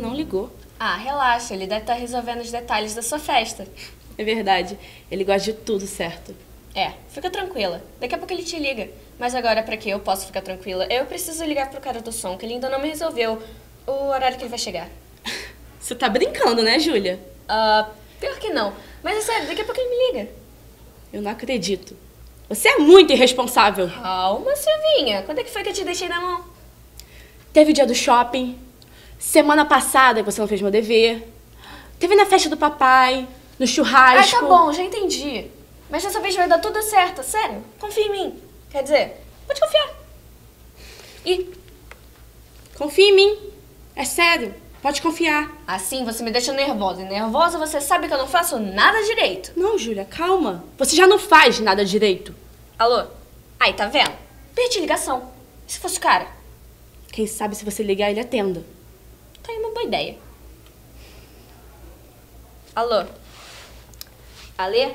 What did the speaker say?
não ligou. Ah, relaxa, ele deve estar resolvendo os detalhes da sua festa. É verdade, ele gosta de tudo certo. É, fica tranquila. Daqui a pouco ele te liga. Mas agora, pra que eu posso ficar tranquila, eu preciso ligar pro cara do som, que ele ainda não me resolveu o horário que ele vai chegar. Você tá brincando, né, Júlia? Ah, pior que não. Mas é sério, daqui a pouco ele me liga. Eu não acredito. Você é muito irresponsável. Calma, Silvinha. Quando é que foi que eu te deixei na mão? Teve o dia do shopping. Semana passada você não fez meu dever. Teve na festa do papai. No Ah, churrasco. tá bom, já entendi. Mas dessa vez vai dar tudo certo, sério. Confia em mim. Quer dizer, pode confiar. E confia em mim. É sério. Pode confiar. Assim você me deixa nervosa. E nervosa você sabe que eu não faço nada direito. Não, Júlia, calma. Você já não faz nada direito. Alô? Aí, tá vendo? Perdi ligação. E se fosse o cara? Quem sabe se você ligar, ele atenda. Uma ideia. Alô? Alê?